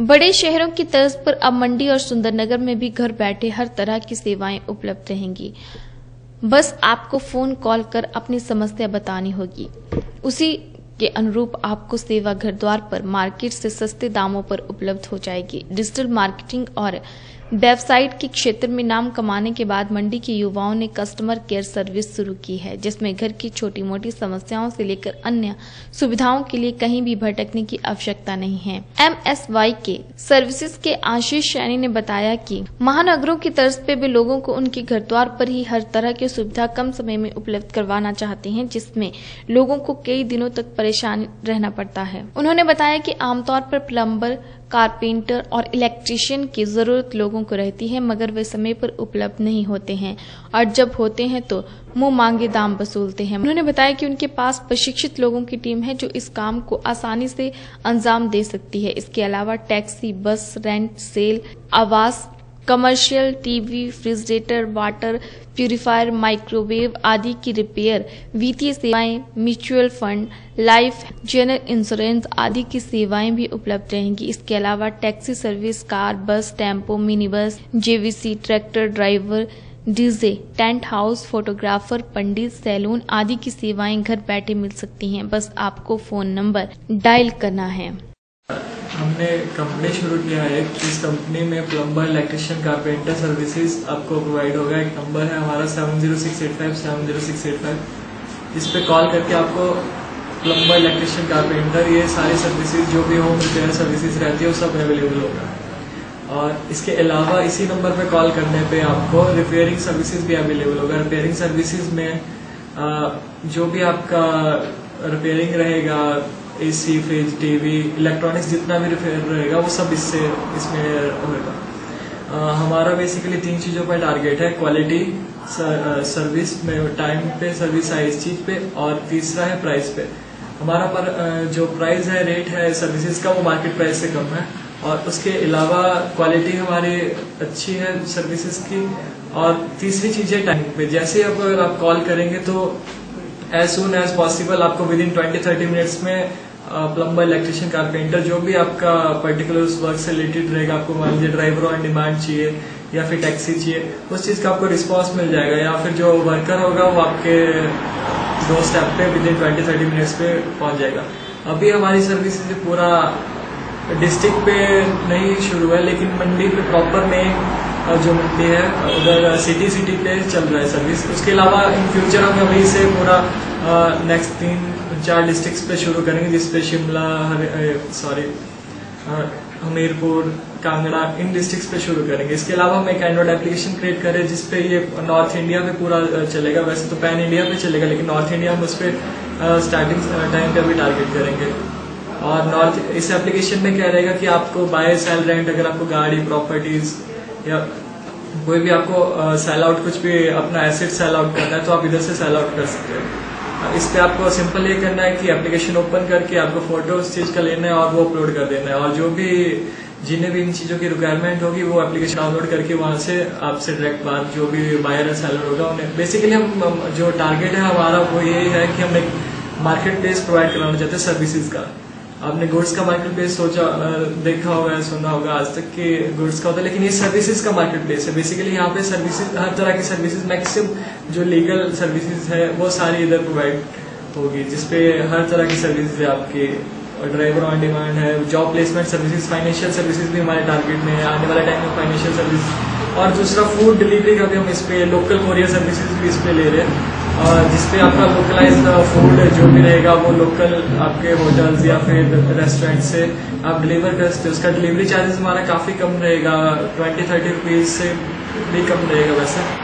बड़े शहरों की तर्ज पर अब मंडी और सुंदरनगर में भी घर बैठे हर तरह की सेवाएँ उपलब्ध रहेंगी। बस आपको फ़ोन कॉल कर अपनी समस्या बतानी होगी। उसी के अनुरूप आपको सेवा घर द्वार पर मार्केट से सस्ते दामों पर उपलब्ध हो जाएगी। डिजिटल मार्केटिंग और वेबसाइट के क्षेत्र में नाम कमाने के बाद मंडी के युवाओं ने कस्टमर केयर सर्विस शुरू की है, जिसमें घर की छोटी मोटी समस्याओं से लेकर अन्य सुविधाओं के लिए कहीं भी भटकने की आवश्यकता नहीं है। एम एस वाई के सर्विसेज़ के आशीष सैनी ने बताया कि महानगरों की तर्ज पे भी लोगों को उनके घर द्वार पर ही हर तरह की सुविधा कम समय में उपलब्ध करवाना चाहते हैं, जिसमें लोगों को कई दिनों तक परेशान रहना पड़ता है। उन्होंने बताया कि आमतौर पर प्लम्बर कारपेंटर और इलेक्ट्रिशियन की ज़रूरत लोगों को रहती है, मगर वे समय पर उपलब्ध नहीं होते हैं। और जब होते हैं तो मुँह मांगे दाम वसूलते हैं। उन्होंने बताया कि उनके पास प्रशिक्षित लोगों की टीम है जो इस काम को आसानी से अंजाम दे सकती है। इसके अलावा टैक्सी, बस, रेंट, सेल, आवास commercial TV refrigerator water purifier microwave आदि की रिपेयर वित्तीय सेवाएँ mutual fund life general insurance आदि की सेवाएँ भी उपलब्ध रहेंगी। इसके अलावा taxi service car bus tempo mini bus JCB tractor driver DJ tent house photographer पंडित सैलून आदि की सेवाएँ घर बैठे मिल सकती हैं। बस आपको फ़ोन नंबर डायल करना है। हमने कंपनी शुरू किया है। इस कंपनी में प्लम्बर इलेक्ट्रिशियन कारपेंटर सर्विसेज़ आपको प्रोवाइड होगा। एक नंबर है हमारा seven zero six eight five seven zero six eight five इस पर कॉल करके आपको प्लम्बर इलेक्ट्रिशियन कारपेंटर ये सारी सर्विसेज़ जो भी होम रिपेयर सर्विसेज़ रहती है, वो सब अवेलेबल होगा। और इसके अलावा इसी नंबर पर कॉल करने पे आपको रिपेयरिंग सर्विसेज़ भी अवेलेबल होगा। रिपेयरिंग सर्विसेज़ में जो भी आपका रिपेयरिंग रहेगा एसी फ्रिज टीवी इलेक्ट्रॉनिक्स जितना भी रहेगा, वो सब इससे, इसमें होगा हमारा बेसिकली तीन चीज़ों पर टारगेट है क्वालिटी सर्विस में टाइम पे सर्विस है इस चीज़ पे, और तीसरा है प्राइस पे। हमारा पर जो प्राइस है रेट है सर्विसेज़ का, वो मार्केट प्राइस से कम है। और उसके अलावा क्वालिटी हमारी अच्छी है सर्विसेज़ की, और तीसरी चीज़ है टाइम पे। जैसे अगर आप कॉल करेंगे तो एज सुन एज पॉसिबल आपको within twenty thirty minutes में प्लम्बर इलेक्ट्रिशियन कारपेंटर जो भी आपका पर्टिकुलर उस वर्क से रिलेटेड रहेगा, आपको मान लीजिए ड्राइवर ऑन डिमांड चाहिए, या फिर टैक्सी चाहिए, उस चीज़ का आपको रिस्पॉन्स मिल जाएगा, या फिर जो वर्कर होगा वो आपके दो स्टेप पे within twenty thirty minutes पे पहुँच जाएगा। अभी हमारी सर्विस पूरा डिस्ट्रिक्ट पे नहीं शुरू है लेकिन मंडी पे प्रॉपर में जो मंडी है, उधर सिटी सिटी पे चल रहा है सर्विस उसके अलावा इन फ्यूचर हम अभी से पूरा नेक्स्ट तीन, चार डिस्ट्रिक्ट्स पे शुरू करेंगे जिसपे Shimla sorry Hamirpur, Kangra, in districts पे शुरू करेंगे। इसके अलावा हम एक एंड्रॉइड एप्लीकेशन क्रिएट करें जिसपे ये नॉर्थ इंडिया में पूरा चलेगा। वैसे तो पैन इंडिया पे चलेगा, लेकिन नॉर्थ इंडिया में उस पर स्टार्टिंग टाइम पे भी टारगेट करेंगे। और नॉर्थ इस एप्लीकेशन में क्या रहेगा कि आपको बाय सेल रेंट अगर आपको गाड़ी प्रॉपर्टीज़ या कोई भी आपको सेल आउट कुछ भी अपना एसेट सेल आउट करना है तो आप इधर से सेल आउट कर सकते हैं। इस पे आपको सिंपल ये करना है कि एप्लीकेशन ओपन करके आपको फ़ोटो उस चीज़ का लेना है और वो अपलोड कर देना है। और जो भी, जिन्हें भी इन चीज़ों की रिक्वायरमेंट होगी, वो एप्लीकेशन डाउनलोड करके वहाँ से आपसे डायरेक्ट बात, जो भी बायर है सेलर होगा, उन्हें बेसिकली हम जो टारगेट है हमारा, वो यही है कि हम एक मार्केट प्लेस प्रोवाइड कराना चाहते हैं सर्विसेज़ का। आपने गुड्स का मार्केट प्लेस सोचा देखा होगा, सुना होगा आज तक कि गुड्स का होता है, लेकिन ये सर्विसेज़ का मार्केट प्लेस है। बेसिकली यहाँ पे सर्विसेज़ हर तरह की सर्विसेज़ मैक्सिमम जो लीगल सर्विसेज़ है, वो सारी इधर प्रोवाइड होगी, जिसपे हर तरह की सर्विसेज़ है आपकी। ड्राइवर ऑन डिमांड है job placement services financial services भी हमारे टारगेट में है, आने वाले टाइम में फाइनेंशियल सर्विस और दूसरा फ़ूड डिलीवरी का भी हम इस पे लोकल कोरियर सर्विसेज़ भी इस पे ले रहे हैं। जिसपे आपका लोकलाइज फ़ूड जो भी रहेगा वो लोकल आपके होटल्स या फिर रेस्टोरेंट से आप डिलीवर कर सकते हो। उसका डिलीवरी चार्जेस हमारा काफ़ी कम रहेगा। ट्वेंटी थर्टी रुपीज़ से भी कम रहेगा वैसे।